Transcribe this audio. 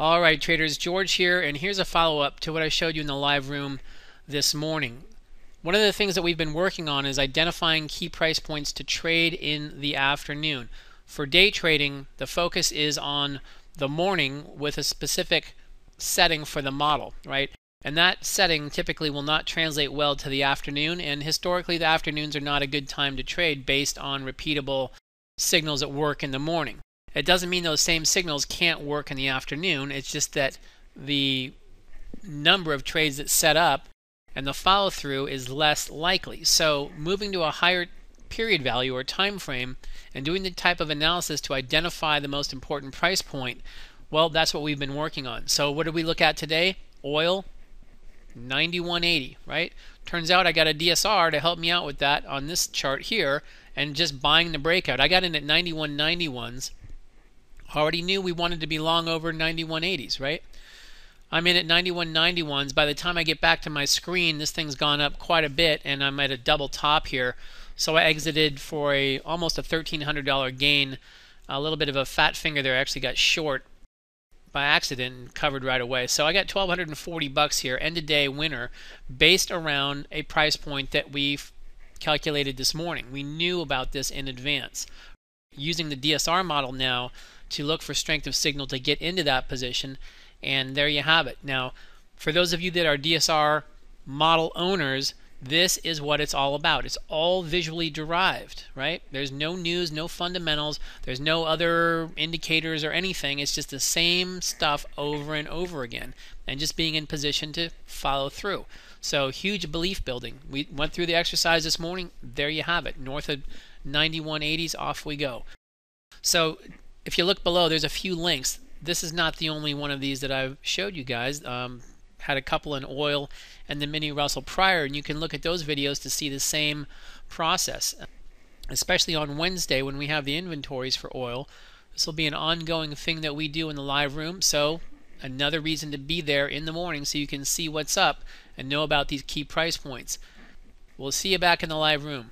All right, traders, George here, and here's a follow up to what I showed you in the live room this morning. One of the things that we've been working on is identifying key price points to trade in the afternoon. For day trading, the focus is on the morning with a specific setting for the model, right? And that setting typically will not translate well to the afternoon, and historically, the afternoons are not a good time to trade based on repeatable signals at work in the morning. It doesn't mean those same signals can't work in the afternoon. It's just that the number of trades that set up and the follow through is less likely. So moving to a higher period value or time frame and doing the type of analysis to identify the most important price point, well, that's what we've been working on. So what did we look at today? Oil 9180, right? Turns out I got a DSR to help me out with that on this chart here and just buying the breakout. I got in at 9191s Already knew we wanted to be long over 9180s, right? I'm in at 9191s. By the time I get back to my screen, this thing's gone up quite a bit, and I'm at a double top here. So I exited for a almost a $1,300 gain. A little bit of a fat finger there. I actually got short by accident and covered right away. So I got 1240 bucks here, end of day winner, based around a price point that we calculated this morning. We knew about this in advance. Using the DSR model now, to look for strength of signal to get into that position. And there you have it. Now, for those of you that are DSR model owners, this is what it's all about. It's all visually derived, right? There's no news, no fundamentals, there's no other indicators or anything. It's just the same stuff over and over again and just being in position to follow through. So, huge belief building. We went through the exercise this morning. There you have it. North of 9180s, off we go. So, if you look below, there's a few links. This is not the only one of these that I've showed you guys. Um, had a couple in oil and the mini Russell prior, and you can look at those videos to see the same process. Especially on Wednesday when we have the inventories for oil. This will be an ongoing thing that we do in the live room. So another reason to be there in the morning so you can see what's up and know about these key price points. We'll see you back in the live room.